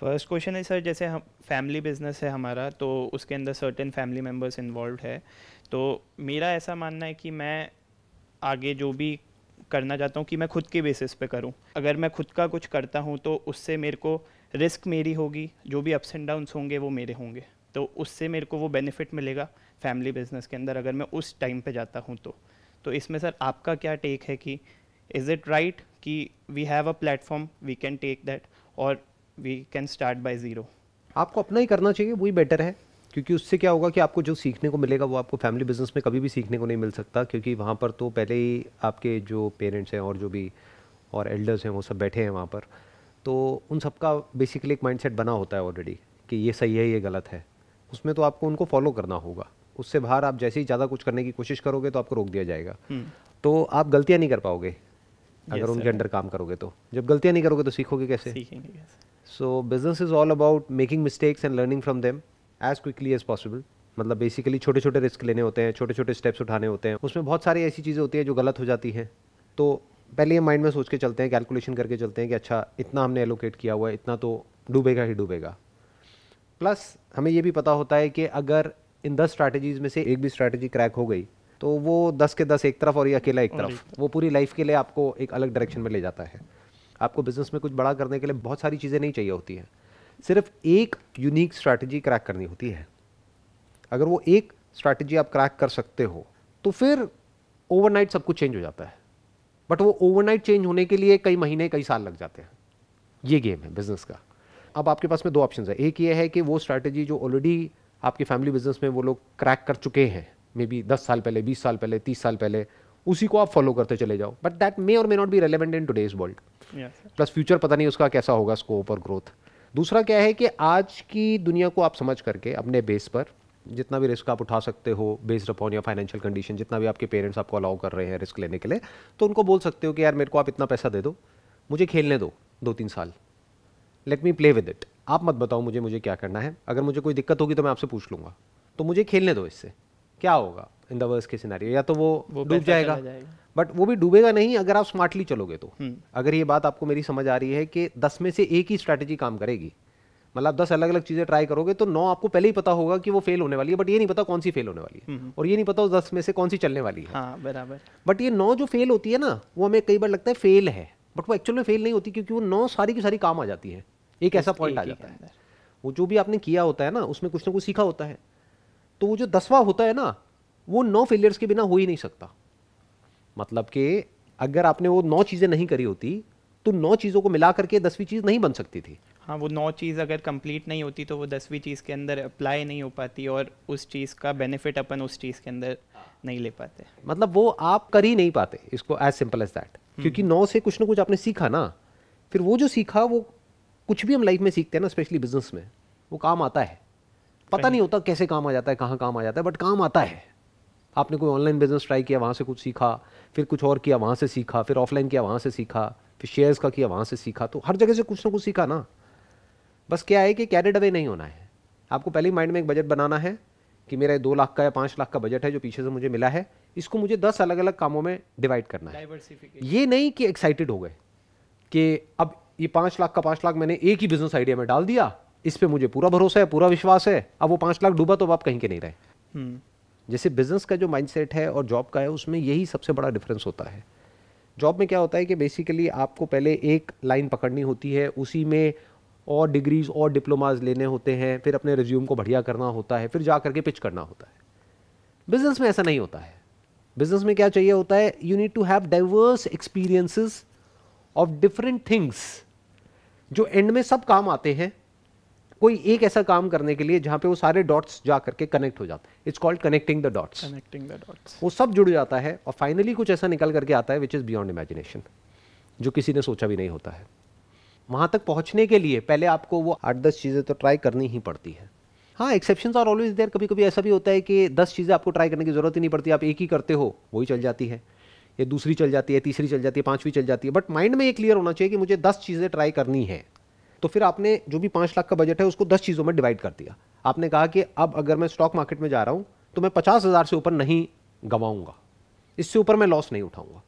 First question है sir जैसे हम फैमिली बिज़नेस है हमारा तो उसके अंदर सर्टेन फैमिली मेंबर्स इन्वॉल्व है। तो मेरा ऐसा मानना है कि मैं आगे जो भी करना चाहता हूँ कि मैं खुद के बेसिस पे करूँ। अगर मैं खुद का कुछ करता हूँ तो उससे मेरे को रिस्क मेरी होगी। जो भी अप्स एंड डाउन्स होंगे, वो मेरे होंगे। तो उससे मेरे को वो बेनिफिट मिलेगा फैमिली बिज़नेस के अंदर, अगर मैं उस टाइम पे जाता हूँ तो। तो इसमें सर आपका क्या टेक है कि इज़ इट राइट कि we have a platform we can take that और we can start by zero आपको अपना ही करना चाहिए वही बेटर है। क्योंकि उससे क्या होगा कि आपको जो सीखने को मिलेगा वो आपको फैमिली बिज़नेस में कभी भी सीखने को नहीं मिल सकता। क्योंकि वहाँ पर तो पहले ही आपके जो पेरेंट्स हैं और जो भी और एल्डर्स हैं वो सब बैठे हैं वहाँ पर। तो उन सबका बेसिकली एक माइंडसेट बना होता है ऑलरेडी कि ये सही है ये गलत है। उसमें तो आपको उनको फॉलो करना होगा। उससे बाहर आप जैसे ही ज़्यादा कुछ करने की कोशिश करोगे तो आपको रोक दिया जाएगा। हम्म। तो आप गलतियाँ नहीं कर पाओगे अगर उनके अंडर काम करोगे तो। जब गलतियाँ नहीं करोगे तो सीखोगे कैसे? सीखेंगे कैसे so business is all about making mistakes and learning from them as quickly as possible मतलब बेसिकली छोटे छोटे रिस्क लेने होते हैं छोटे छोटे स्टेप्स उठाने होते हैं। उसमें बहुत सारी ऐसी चीज़ें होती हैं जो गलत हो जाती हैं। तो पहले ये माइंड में सोच के चलते हैं कैलकुलेशन करके चलते हैं कि अच्छा इतना हमने एलोकेट किया हुआ है इतना तो डूबेगा ही डूबेगा। प्लस हमें ये भी पता होता है कि अगर इन दस स्ट्रैटेजीज में से एक भी स्ट्रैटेजी क्रैक हो गई तो वो दस के दस एक तरफ़ और ये अकेला एक एक तरफ़। वो पूरी लाइफ के लिए आपको एक अलग डायरेक्शन में ले जाता है। आपको बिज़नेस में कुछ बड़ा करने के लिए बहुत सारी चीज़ें नहीं चाहिए होती हैं। सिर्फ़ एक यूनिक स्ट्रैटेजी क्रैक करनी होती है। अगर वो एक स्ट्रैटेजी आप क्रैक कर सकते हो तो फिर ओवरनाइट सब कुछ चेंज हो जाता है। बट वो ओवरनाइट चेंज होने के लिए कई महीने, कई साल लग जाते हैं। ये गेम है बिज़नेस का। अब आपके पास में दो ऑप्शन है। एक ये है कि वो स्ट्रैटेजी जो ऑलरेडी आपके फैमिली बिज़नेस में वो लोग क्रैक कर चुके हैं मे बी दस साल पहले, बीस साल पहले, तीस साल पहले उसी को आप फॉलो करते चले जाओ। बट दैट मे और may not be relevant in today's world plus future पता नहीं उसका कैसा होगा स्कोप और ग्रोथ दूसरा क्या है कि आज की दुनिया को आप समझ करके अपने बेस पर जितना भी रिस्क आप उठा सकते हो बेस्ड अपॉन या फाइनेंशियल कंडीशन जितना भी आपके पेरेंट्स आपको अलाउ कर रहे हैं रिस्क लेने के लिए तो उनको बोल सकते हो कि यार मेरे को आप इतना पैसा दे दो मुझे खेलने दो दो तीन साल। Let me play with it आप मत बताओ मुझे मुझे क्या करना है। अगर मुझे कोई दिक्कत होगी तो मैं आपसे पूछ लूँगा। तो मुझे खेलने दो इससे। क्या होगा? इन द वर्स्ट के सिनेरियो या तो वो, डूब जाएगा। बट वो भी डूबेगा नहीं अगर आप स्मार्टली चलोगे तो। हम्म। अगर ये बात आपको मेरी समझ आ रही है कि दस में से एक ही स्ट्रैटेजी काम करेगी। मतलब दस अलग अलग चीज़ें ट्राई करोगे तो नौ आपको पहले ही पता होगा कि वो फेल होने वाली है बट ये नहीं पता कौन सी फेल होने वाली है। और ये नहीं पता उस दस में से कौन सी चलने वाली है। हाँ बराबर। बट ये नौ जो फेल होती है ना वो हमें कई बार लगता है फेल है। बट वो एक्चुअल में फेल नहीं होती क्योंकि वो नौ सारी की सारी काम आ जाती है। एक ऐसा पॉइंट आ जाता है। वो जो भी आपने किया होता है ना उसमें कुछ ना कुछ सीखा होता है। तो वो जो दसवा होता है ना वो नौ फेलियर्स के बिना हो ही नहीं सकता। मतलब कि अगर आपने वो नौ चीज़ें नहीं करी होती तो नौ चीज़ों को मिला करके दसवीं चीज़ नहीं बन सकती थी। हाँ वो नौ चीज़ अगर कंप्लीट नहीं होती तो वो दसवीं चीज़ के अंदर अप्लाई नहीं हो पाती और उस चीज़ का बेनिफिट अपन उस चीज़ के अंदर नहीं ले पाते। मतलब वो आप कर ही नहीं पाते इसको एज सिंपल एज दैट क्योंकि नौ से कुछ ना कुछ आपने सीखा ना फिर वो जो सीखा वो कुछ भी हम लाइफ में सीखते हैं ना स्पेशली बिज़नेस में वो काम आता है। पता नहीं होता कैसे काम आ जाता है कहाँ काम आ जाता है बट काम आता है। आपने कोई ऑनलाइन बिज़नेस ट्राई किया वहाँ से कुछ सीखा फिर कुछ और किया वहाँ से सीखा फिर ऑफलाइन किया वहाँ से सीखा फिर शेयर्स का किया वहाँ से सीखा तो हर जगह से कुछ ना कुछ सीखा ना। बस क्या है कि कैरेड अवे नहीं होना है। आपको पहले माइंड में एक बजट बनाना है कि मेरा दो लाख का या पाँच लाख का बजट है जो पीछे से मुझे मिला है इसको मुझे दस अलग अलग कामों में डिवाइड करना है। ये नहीं कि एक्साइटेड हो गए कि अब ये पाँच लाख का पाँच लाख मैंने एक ही बिज़नेस आइडिया में डाल दिया इस पर मुझे पूरा भरोसा है पूरा विश्वास है अब वो पाँच लाख डूबा तो अब आप कहीं के नहीं रहे। हम्म। जैसे बिज़नेस का जो माइंडसेट है और जॉब का है, उसमें यही सबसे बड़ा डिफरेंस होता है। जॉब में क्या होता है कि बेसिकली आपको पहले एक लाइन पकड़नी होती है, उसी में और डिग्रीज और डिप्लोमाज लेने होते हैं, फिर अपने रिज्यूम को बढ़िया करना होता है, फिर जा करके पिच करना होता है। बिज़नेस में ऐसा नहीं होता है। बिज़नेस में क्या चाहिए होता है? You need to have diverse experiences of different things जो एंड में सब काम आते हैं कोई एक ऐसा काम करने के लिए जहाँ पे वो सारे डॉट्स जा करके कनेक्ट हो जाते हैं। It's called connecting the dots connecting the dots वो सब जुड़ जाता है और फाइनली कुछ ऐसा निकल करके आता है विच इज़ बियॉन्ड इमेजिनेशन जो किसी ने सोचा भी नहीं होता है। वहाँ तक पहुँचने के लिए पहले आपको वो आठ दस चीज़ें तो ट्राई करनी ही पड़ती है। हाँ एक्सेप्शन आर ऑलवेज देयर कभी कभी ऐसा भी होता है कि दस चीज़ें आपको ट्राई करने की ज़रूरत ही नहीं पड़ती। आप एक ही करते हो वही चल जाती है। ये दूसरी चल जाती है तीसरी चल जाती है पांचवी चल जाती है। बट माइंड में ये क्लियर होना चाहिए कि मुझे दस चीज़ें ट्राई करनी है। तो फिर आपने जो भी पाँच लाख का बजट है उसको दस चीज़ों में डिवाइड कर दिया। आपने कहा कि अब अगर मैं स्टॉक मार्केट में जा रहा हूँ तो मैं पचास हज़ार से ऊपर नहीं गंवाऊँगा। इससे ऊपर मैं लॉस नहीं उठाऊँगा।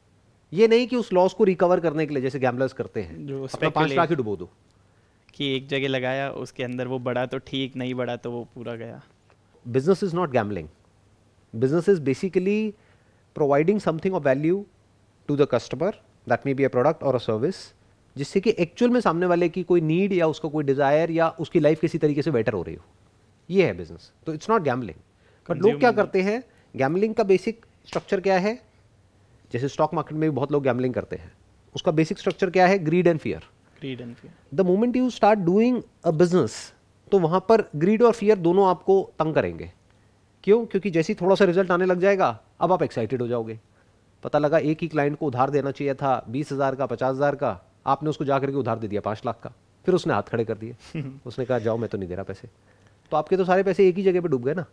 ये नहीं कि उस लॉस को रिकवर करने के लिए जैसे गैम्बलर्स करते हैं जो पाँच लाख ही डुबो दो। कि एक जगह लगाया उसके अंदर वो बढ़ा तो ठीक नहीं बढ़ा तो वो पूरा गया। Business is not gambling. Business is basically providing something of value to the customer that may be a product और अ service जिससे कि एक्चुअल में सामने वाले की कोई नीड या उसका कोई डिज़ायर या उसकी लाइफ किसी तरीके से बेटर हो रही हो। ये है बिज़नेस तो इट्स नॉट गैमलिंग बट लोग क्या करते हैं? गैमलिंग का बेसिक स्ट्रक्चर क्या है? जैसे स्टॉक मार्केट में भी बहुत लोग गैमलिंग करते हैं। उसका बेसिक स्ट्रक्चर क्या है? Greed and fear greed and fear the moment you start doing a business तो वहाँ पर ग्रीड और फियर दोनों आपको तंग करेंगे। क्यों? क्योंकि जैसे ही थोड़ा सा रिज़ल्ट आने लग जाएगा अब आप एक्साइटेड हो जाओगे। पता लगा एक ही क्लाइंट को उधार देना चाहिए था बीस हज़ार का पचास हज़ार का। आपने उसको जा करके उधार दे दिया पाँच लाख का। फिर उसने हाथ खड़े कर दिए। उसने कहा जाओ मैं तो नहीं दे रहा पैसे। तो आपके तो सारे पैसे एक ही जगह पर डूब गए ना।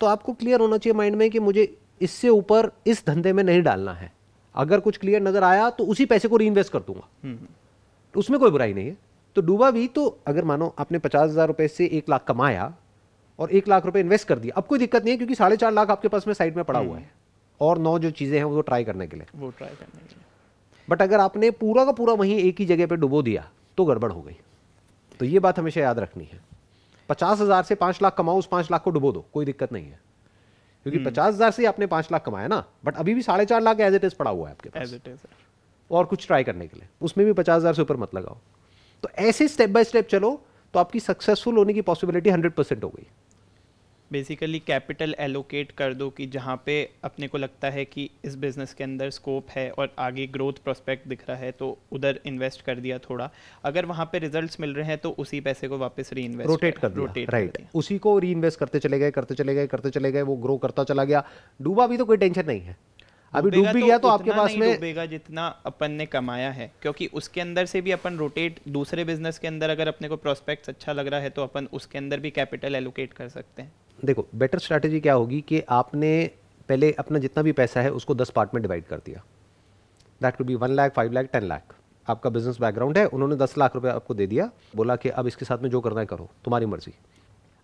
तो आपको क्लियर होना चाहिए माइंड में कि मुझे इससे ऊपर इस धंधे में नहीं डालना है। अगर कुछ क्लियर नज़र आया तो उसी पैसे को री इन्वेस्ट कर दूँगा। तो उसमें कोई बुराई नहीं है। तो डूबा भी तो अगर मानो आपने पचास हज़ार रुपए से एक लाख कमाया और एक लाख रुपए इन्वेस्ट कर दिया अब कोई दिक्कत नहीं है क्योंकि साढ़े चार लाख आपके पास में साइड में पड़ा हुआ है। और नौ जो चीज़ें हैं वो ट्राई करने के लिए। वो ट्राई करने के लिए। बट अगर आपने पूरा का पूरा वहीं एक ही जगह पे डुबो दिया तो गड़बड़ हो गई। तो ये बात हमेशा याद रखनी है। पचास हज़ार से पाँच लाख कमाओ उस पाँच लाख को डुबो दो कोई दिक्कत नहीं है। क्योंकि पचास हज़ार से आपने पाँच लाख कमाया ना बट अभी भी साढ़े चार लाख एज इट इज़ पड़ा हुआ है आपके पास। और कुछ ट्राई करने के लिए। उसमें भी पचास हज़ार से ऊपर मत लगाओ। तो ऐसे स्टेप बाय स्टेप चलो तो आपकी सक्सेसफुल होने की पॉसिबिलिटी हंड्रेड परसेंट हो गई। बेसिकली कैपिटल एलोकेट कर दो कि जहाँ पे अपने को लगता है कि इस बिज़नेस के अंदर स्कोप है और आगे ग्रोथ प्रोस्पेक्ट दिख रहा है तो उधर इन्वेस्ट कर दिया थोड़ा। अगर वहाँ पे रिजल्ट्स मिल रहे हैं तो उसी पैसे को वापस री इन्वेस्ट रोटेट कर। दिया। राइट उसी को री इन्वेस्ट करते चले गए करते चले गए करते चले गए वो ग्रो करता चला गया। डूबा भी तो कोई टेंशन नहीं है। अभी डूब भी गया तो आपके पास में डूबेगा जितना अपन ने कमाया है क्योंकि उसके अंदर से भी अपन रोटेट दूसरे बिज़नेस के अंदर अगर अपने को प्रोस्पेक्ट अच्छा लग रहा है तो अपन उसके अंदर भी कैपिटल एलोकेट कर सकते हैं। देखो बेटर स्ट्रैटेजी क्या होगी कि आपने पहले अपना जितना भी पैसा है उसको दस पार्ट में डिवाइड कर दिया। That could be one lakh five lakh ten lakh आपका बिज़नेस बैकग्राउंड है, उन्होंने दस लाख रुपए आपको दे दिया, बोला कि अब इसके साथ में जो करना है करो, तुम्हारी मर्ज़ी।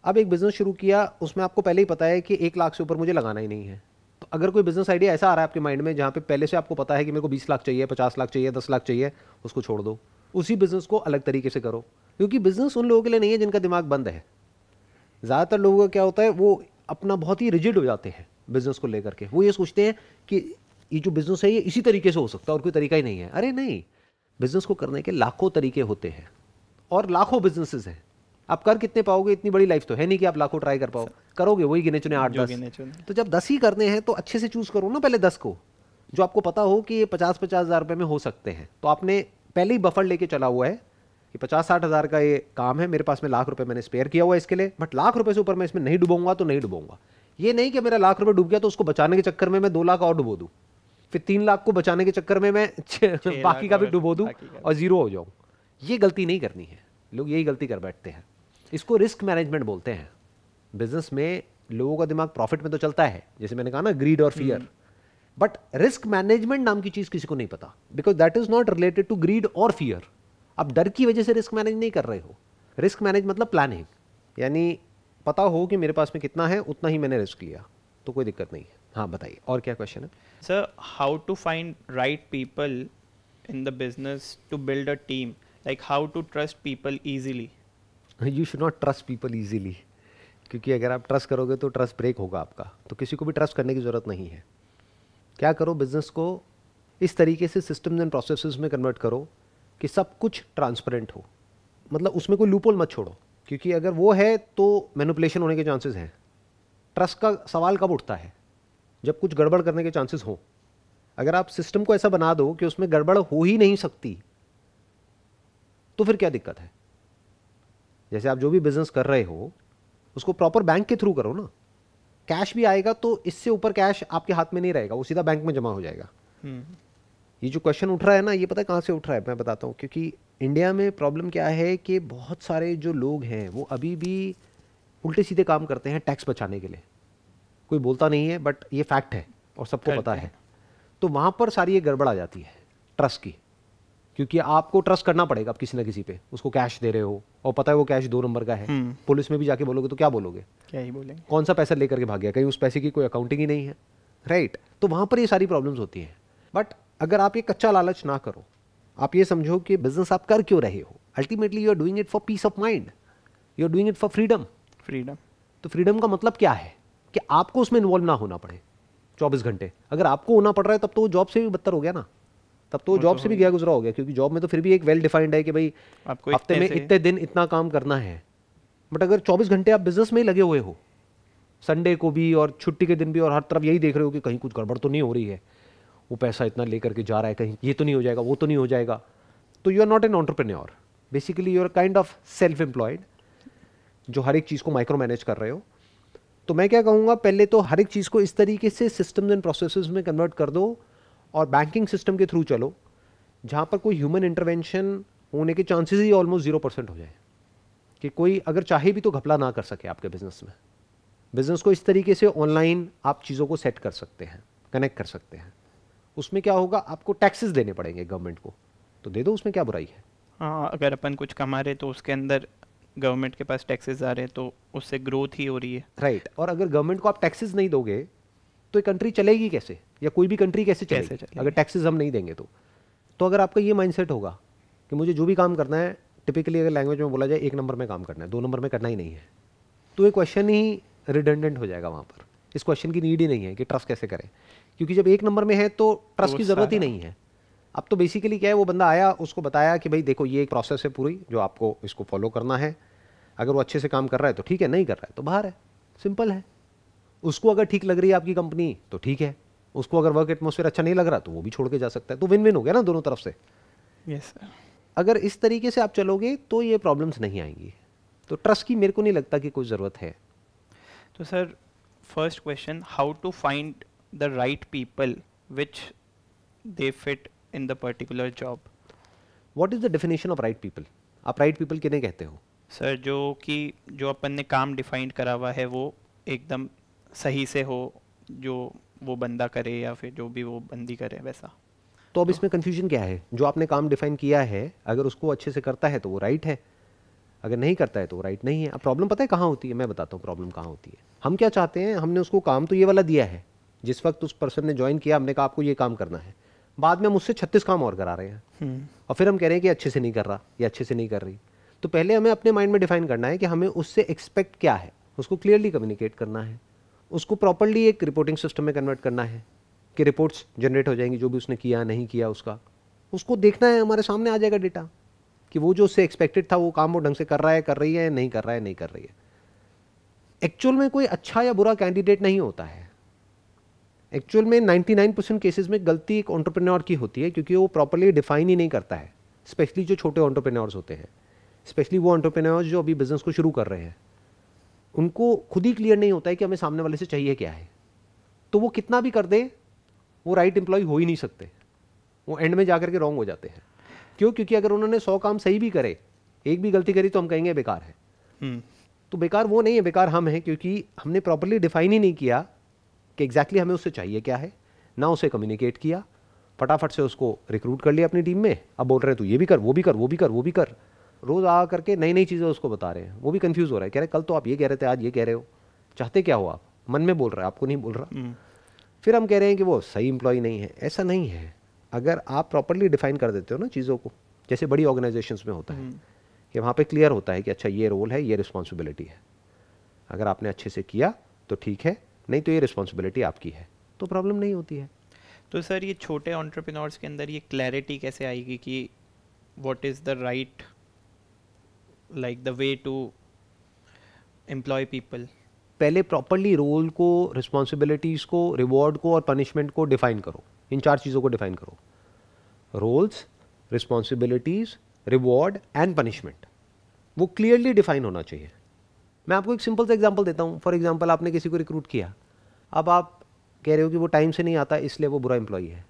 अब एक बिज़नेस शुरू किया, उसमें आपको पहले ही पता है कि एक लाख से ऊपर मुझे लगाना ही नहीं है। तो अगर कोई बिज़नेस आइडिया ऐसा आ रहा है आपके माइंड में, जहाँ पे पहले से आपको पता है कि मेरे को बीस लाख चाहिए, पचास लाख चाहिए, दस लाख चाहिए, उसको छोड़ दो। उसी बिज़नेस को अलग तरीके से करो। क्योंकि बिज़नेस उन लोगों के लिए नहीं है जिनका दिमाग बंद है। ज़्यादातर लोगों का क्या होता है वो अपना बहुत ही रिजिड हो जाते हैं बिज़नेस को लेकर के। वो ये सोचते हैं कि ये जो बिज़नेस है ये इसी तरीके से हो सकता है और कोई तरीका ही नहीं है। अरे नहीं बिज़नेस को करने के लाखों तरीके होते हैं और लाखों बिजनेसेस हैं। आप कर कितने पाओगे? इतनी बड़ी लाइफ तो है नहीं कि आप लाखों ट्राई कर पाओ। करोगे वही गिने चुने आठ दस। तो जब दस ही करने हैं तो अच्छे से चूज़ करो ना पहले दस को जो आपको पता हो कि ये पचास पचास हज़ार रुपये में हो सकते हैं। तो आपने पहले ही बफर लेके चला हुआ है कि पचास साठ हज़ार का ये काम है मेरे पास में लाख रुपए मैंने स्पेयर किया हुआ है इसके लिए बट लाख रुपए से ऊपर मैं इसमें नहीं डुबूँगा तो नहीं डुबूँगा। ये नहीं कि मेरा लाख रुपए डूब गया तो उसको बचाने के चक्कर में मैं दो लाख और डुबो दूँ। फिर तीन लाख को बचाने के चक्कर में मैं बाकी का भी डुबो दूँ और ज़ीरो हो जाऊँ। ये गलती नहीं करनी है। लोग यही गलती कर बैठते हैं। इसको रिस्क मैनेजमेंट बोलते हैं। बिज़नेस में लोगों का दिमाग प्रॉफिट में तो चलता है जैसे मैंने कहा ना ग्रीड और फियर बट रिस्क मैनेजमेंट नाम की चीज़ किसी को नहीं पता because that is not related to greed और फियर आप डर की वजह से रिस्क मैनेज नहीं कर रहे हो। रिस्क मैनेज मतलब प्लानिंग। यानी पता हो कि मेरे पास में कितना है उतना ही मैंने रिस्क लिया तो कोई दिक्कत नहीं है। हाँ बताइए और क्या क्वेश्चन है? Sir how to find right people in the business to build a team like how to trust people easily you should not trust people easily क्योंकि अगर आप ट्रस्ट करोगे तो ट्रस्ट ब्रेक होगा आपका। तो किसी को भी ट्रस्ट करने की ज़रूरत नहीं है। क्या करो बिज़नेस को इस तरीके से सिस्टम्स एंड प्रोसेस में कन्वर्ट करो कि सब कुछ ट्रांसपेरेंट हो। मतलब उसमें कोई लूपोल मत छोड़ो, क्योंकि अगर वो है तो मैनुपलेशन होने के चांसेस हैं। ट्रस्ट का सवाल कब उठता है? जब कुछ गड़बड़ करने के चांसेस हो। अगर आप सिस्टम को ऐसा बना दो कि उसमें गड़बड़ हो ही नहीं सकती तो फिर क्या दिक्कत है? जैसे आप जो भी बिज़नेस कर रहे हो, उसको प्रॉपर बैंक के थ्रू करो ना। कैश भी आएगा तो इससे ऊपर कैश आपके हाथ में नहीं रहेगा, वो सीधा बैंक में जमा हो जाएगा। हम्म। ये जो क्वेश्चन उठ रहा है ना ये पता है कहाँ से उठ रहा है? मैं बताता हूँ क्योंकि इंडिया में प्रॉब्लम क्या है कि बहुत सारे जो लोग हैं वो अभी भी उल्टे सीधे काम करते हैं टैक्स बचाने के लिए। कोई बोलता नहीं है बट ये फैक्ट है और सबको पता है। तो वहाँ पर सारी ये गड़बड़ आ जाती है ट्रस्ट की। क्योंकि आपको ट्रस्ट करना पड़ेगा आप किसी ना किसी पे। उसको कैश दे रहे हो और पता है वो कैश दो नंबर का है। हम्म। पुलिस में भी जाके बोलोगे तो क्या बोलोगे? क्या ही बोलेंगे। कौन सा पैसा लेकर के भाग गया? कहीं उस पैसे की कोई अकाउंटिंग ही नहीं है। राइट तो वहाँ पर ये सारी प्रॉब्लम्स होती हैं। बट अगर आप ये कच्चा लालच ना करो आप ये समझो कि बिज़नेस आप कर क्यों रहे हो? Ultimately you are doing it for peace of mind you are doing it for freedom freedom तो फ्रीडम का मतलब क्या है? कि आपको उसमें इन्वॉल्व ना होना पड़े चौबीस घंटे। अगर आपको होना पड़ रहा है तब तो वो जॉब से भी बदतर हो गया ना। तब तो जॉब तो से भी गया गुजरा हो गया क्योंकि जॉब में तो फिर भी एक वेल डिफाइंड है कि भाई आपको हफ़्ते में इतने दिन इतना काम करना है। बट अगर 24 घंटे आप बिज़नेस में ही लगे हुए हो संडे को भी और छुट्टी के दिन भी और हर तरफ़ यही देख रहे हो कि कहीं कुछ गड़बड़ तो नहीं हो रही है। वो पैसा इतना लेकर के जा रहा है कहीं, ये तो नहीं हो जाएगा, वो तो नहीं हो जाएगा। तो you are not an entrepreneur basically you are kind of self employed जो हर एक चीज़ को माइक्रो मैनेज कर रहे हो। तो मैं क्या कहूँगा, पहले तो हर एक चीज़ को इस तरीके से सिस्टम्स एंड प्रोसेस में कन्वर्ट कर दो और बैंकिंग सिस्टम के थ्रू चलो, जहाँ पर कोई ह्यूमन इंटरवेंशन होने के चांसेस ही ऑलमोस्ट ज़ीरो परसेंट हो जाए। कि कोई अगर चाहे भी तो घपला ना कर सके आपके बिज़नेस में। बिज़नेस को इस तरीके से ऑनलाइन आप चीज़ों को सेट कर सकते हैं कनेक्ट कर सकते हैं। उसमें क्या होगा? आपको टैक्सेस देने पड़ेंगे गवर्नमेंट को। तो दे दो उसमें क्या बुराई है? हाँ अगर अपन कुछ कमा रहे तो उसके अंदर गवर्नमेंट के पास टैक्सेस आ रहे हैं तो उससे ग्रोथ ही हो रही है। राइट और अगर गवर्नमेंट को आप टैक्सेस नहीं दोगे तो ये कंट्री चलेगी कैसे? या कोई भी कंट्री कैसे कैसे चलेगी? चलेगी? अगर टैक्सेस हम नहीं देंगे तो। तो अगर आपका ये माइंडसेट होगा कि मुझे जो भी काम करना है टिपिकली अगर लैंग्वेज में बोला जाए एक नंबर में काम करना है दो नंबर में करना ही नहीं है तो ये क्वेश्चन ही रिडेंडेंट हो जाएगा वहाँ पर। इस क्वेश्चन की नीड ही नहीं है कि ट्रस्ट कैसे करें। क्योंकि जब एक नंबर में है तो ट्रस्ट वो की ज़रूरत ही नहीं है। अब तो बेसिकली क्या है वो बंदा आया उसको बताया कि भाई देखो ये एक प्रोसेस है पूरी जो आपको इसको फॉलो करना है। अगर वो अच्छे से काम कर रहा है तो ठीक है नहीं कर रहा है तो बाहर है। सिंपल है। उसको अगर ठीक लग रही है आपकी कंपनी तो ठीक है। उसको अगर वर्क एटमोसफेयर अच्छा नहीं लग रहा तो वो भी छोड़ के जा सकता है। तो विन विन हो गया ना दोनों तरफ़ से। यस सर अगर इस तरीके से आप चलोगे तो ये प्रॉब्लम्स नहीं आएँगी। तो ट्रस्ट की मेरे को नहीं लगता कि कोई ज़रूरत है। तो sir first question how to find the right people which they fit in the particular job what is the definition of right people आप राइट पीपल किन्हें कहते हो? सर जो कि जो अपन ने काम डिफाइंड करा हुआ है वो एकदम सही से हो जो वो बंदा करे या फिर जो भी वो बंदी करे वैसा। तो अब इसमें कंफ्यूजन क्या है? जो आपने काम डिफाइन किया है अगर उसको अच्छे से करता है तो वो राइट right है? अगर नहीं करता है तो राइट नहीं है। अब प्रॉब्लम पता है कहाँ होती है? मैं बताता हूँ प्रॉब्लम कहाँ होती है। हम क्या चाहते हैं? हमने उसको काम तो ये वाला दिया है। जिस वक्त उस पर्सन ने ज्वाइन किया हमने कहा आपको ये काम करना है। बाद में हम उससे छत्तीस काम और करा रहे हैं। और फिर हम कह रहे हैं कि अच्छे से नहीं कर रहा या अच्छे से नहीं कर रही। तो पहले हमें अपने माइंड में डिफाइन करना है कि हमें उससे एक्सपेक्ट क्या है। उसको क्लियरली कम्युनिकेट करना है। उसको प्रॉपरली एक रिपोर्टिंग सिस्टम में कन्वर्ट करना है कि रिपोर्ट्स जनरेट हो जाएँगी जो भी उसने किया नहीं किया उसका। उसको देखना है हमारे सामने आ जाएगा डेटा कि वो जो उससे एक्सपेक्टेड था, वो काम वो ढंग से कर रहा है, कर रही है, नहीं कर रहा है, नहीं कर रही है। एक्चुअल में कोई अच्छा या बुरा कैंडिडेट नहीं होता है। एक्चुअल में 99 परसेंट केसेज में गलती एक ऑन्टरप्रेन्योर की होती है, क्योंकि वो प्रॉपरली डिफाइन ही नहीं करता है। स्पेशली जो छोटे ऑन्टरप्रेन्योर्स होते हैं। स्पेशली वो ऑन्टरप्रेन्योर्स जो अभी बिज़नेस को शुरू कर रहे हैं। उनको खुद ही क्लियर नहीं होता है कि हमें सामने वाले से चाहिए क्या है। तो वो कितना भी कर दे, वो राइट एम्प्लॉय हो ही नहीं सकते। वो एंड में जाकर के रॉन्ग हो जाते हैं। क्यों? क्योंकि अगर उन्होंने सौ काम सही भी करे एक भी गलती करी तो हम कहेंगे बेकार है। हम्म। तो बेकार वो नहीं है बेकार हम हैं क्योंकि हमने प्रॉपरली डिफाइन ही नहीं किया कि एग्जैक्टली हमें उससे चाहिए क्या है। ना उसे कम्युनिकेट किया फटाफट से उसको रिक्रूट कर लिया अपनी टीम में। अब बोल रहे हैं तू ये भी कर वो भी कर वो भी कर वो भी कर। रोज़ आ करके नई नई चीज़ें उसको बता रहे हैं। वो भी कंफ्यूज हो रहा है। कह रहे कल तो आप ये कह रहे थे आज ये कह रहे हो। चाहते क्या हो आप? मन में बोल रहे हैं आपको नहीं बोल रहा? हम्म, फिर हम कह रहे हैं कि वो सही इंप्लॉय नहीं है। ऐसा नहीं है। अगर आप प्रॉपरली डिफाइन कर देते हो ना चीज़ों को जैसे बड़ी ऑर्गेनाइजेशंस में होता है कि वहाँ पे क्लियर होता है कि अच्छा ये रोल है ये रिस्पॉन्सिबिलिटी है। अगर आपने अच्छे से किया तो ठीक है नहीं तो ये रिस्पॉन्सिबिलिटी आपकी है। तो प्रॉब्लम नहीं होती है। तो सर ये छोटे ऑन्टरप्रिनोर्स के अंदर ये क्लैरिटी कैसे आएगी कि what is the right like the way to employ people पहले प्रॉपरली रोल को रिस्पॉन्सिबिलिटीज़ को रिवॉर्ड को और पनिशमेंट को डिफाइन करो। इन चार चीज़ों को डिफाइन करो। Roles responsibilities reward and punishment वो क्लियरली डिफाइन होना चाहिए। मैं आपको एक सिंपल सा एग्ज़ाम्पल देता हूँ। फॉर एग्ज़ाम्पल आपने किसी को रिक्रूट किया। अब आप कह रहे हो कि वो टाइम से नहीं आता, इसलिए वो बुरा एम्प्लॉई है।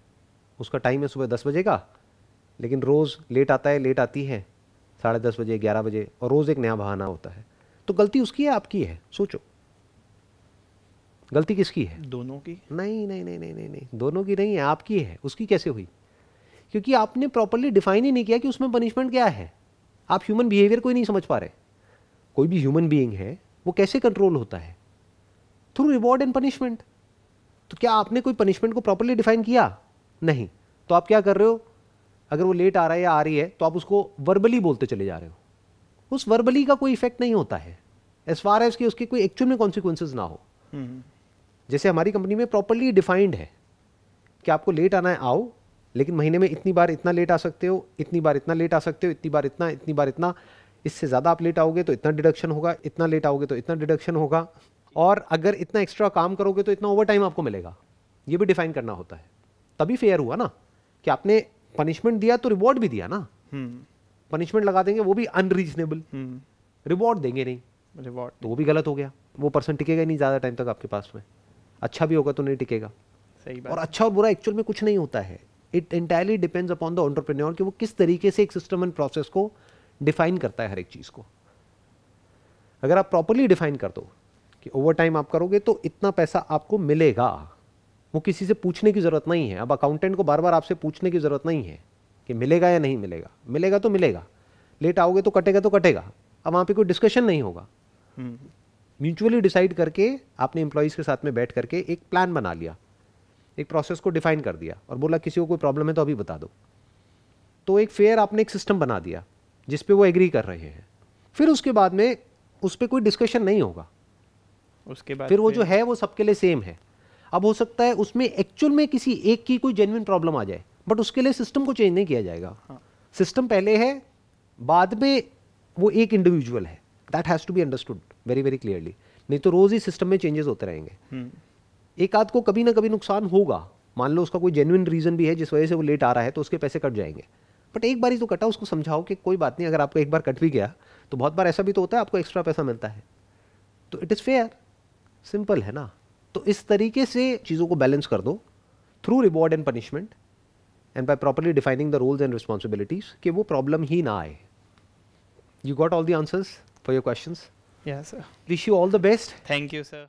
उसका टाइम है सुबह दस बजे का, लेकिन रोज़ लेट आता है लेट आती है। साढ़े दस बजे, ग्यारह बजे, और रोज़ एक नया बहाना होता है। तो गलती उसकी है, आपकी है, सोचो। गलती किसकी है? दोनों की। नहीं नहीं नहीं नहीं नहीं नहीं। दोनों की नहीं है आपकी है। उसकी कैसे हुई? क्योंकि आपने प्रॉपरली डिफाइन ही नहीं किया कि उसमें पनिशमेंट क्या है। आप ह्यूमन बिहेवियर को ही नहीं समझ पा रहे। कोई भी ह्यूमन बीइंग है वो कैसे कंट्रोल होता है? थ्रू रिवॉर्ड एंड पनिशमेंट तो क्या आपने कोई पनिशमेंट को प्रॉपरली डिफाइन किया? नहीं। तो आप क्या कर रहे हो? अगर वो लेट आ रहा है या आ रही है तो आप उसको वर्बली बोलते चले जा रहे हो। उस वर्बली का कोई इफ़ेक्ट नहीं होता है। एज फार एज कि उसके कोई एक्चुअल में कॉन्सिक्वेंसेज ना हो। हम्म, जैसे हमारी कंपनी में प्रॉपरली डिफाइंड है कि आपको लेट आना है आओ लेकिन महीने में इतनी बार इतना लेट आ सकते हो इतनी बार इतना लेट आ सकते हो इतनी बार इतना इतनी बार इतना इससे ज़्यादा आप लेट आओगे तो इतना डिडक्शन होगा इतना लेट आओगे तो इतना डिडक्शन होगा और अगर इतना एक्स्ट्रा काम करोगे तो इतना ओवर टाइम आपको मिलेगा। ये भी डिफाइन करना होता है। तभी फेयर हुआ ना कि आपने पनिशमेंट दिया तो रिवॉर्ड भी दिया ना। हम्म, पनिशमेंट लगा देंगे वो भी अनरीजनेबल हम्म, रिवॉर्ड देंगे नहीं। रिवॉर्ड तो वो भी गलत हो गया। वो पर्सन टिकेगा ही नहीं ज़्यादा टाइम तक आपके पास में। अच्छा भी होगा तो नहीं टिकेगा। सही बात। और अच्छा और बुरा एक्चुअल में कुछ नहीं होता है। It entirely depends upon the entrepreneur कि वो किस तरीके से एक सिस्टम एंड प्रोसेस को डिफाइन करता है हर एक चीज़ को। अगर आप प्रॉपरली डिफाइन कर दो कि ओवर टाइम आप करोगे तो इतना पैसा आपको मिलेगा। वो किसी से पूछने की ज़रूरत नहीं है। अब अकाउंटेंट को बार बार आपसे पूछने की ज़रूरत नहीं है कि मिलेगा या नहीं मिलेगा। मिलेगा तो मिलेगा। लेट आओगे तो कटेगा तो कटेगा। अब वहाँ पे कोई डिस्कशन नहीं होगा। हम्म, म्यूचुअली डिसाइड करके आपने एम्प्लॉयज़ के साथ में बैठ करके एक प्लान बना लिया एक प्रोसेस को डिफाइन कर दिया और बोला किसी को कोई प्रॉब्लम है तो अभी बता दो। तो एक फेयर आपने एक सिस्टम बना दिया जिस पे वो एग्री कर रहे हैं। फिर उसके बाद में उस पर कोई डिस्कशन नहीं होगा। उसके बाद फिर वो जो है वो सबके लिए सेम है। अब हो सकता है उसमें एक्चुअल में किसी एक की कोई जेन्युइन प्रॉब्लम आ जाए बट उसके लिए सिस्टम को चेंज नहीं किया जाएगा। हाँ। सिस्टम पहले है बाद में वो एक इंडिविजुअल है। That has to be understood very very clearly नहीं तो रोज़ ही सिस्टम में चेंजेस होते रहेंगे। हम्म, एक आध को कभी ना कभी नुकसान होगा। मान लो उसका कोई जेन्युइन रीजन भी है जिस वजह से वो लेट आ रहा है तो उसके पैसे कट जाएँगे। बट एक बार ही तो कटा उसको समझाओ कि कोई बात नहीं अगर आपको एक बार कट भी गया तो बहुत बार ऐसा भी तो होता है आपको एक्स्ट्रा पैसा मिलता है। तो इट इज़ फेयर सिंपल है ना? तो इस तरीके से चीज़ों को बैलेंस कर दो। Through reward and punishment and by properly defining the roles and responsibilities कि वो प्रॉब्लम ही ना आए। You got all the answers for your questions Yeah, sir. Wish you all the best. Thank you, sir.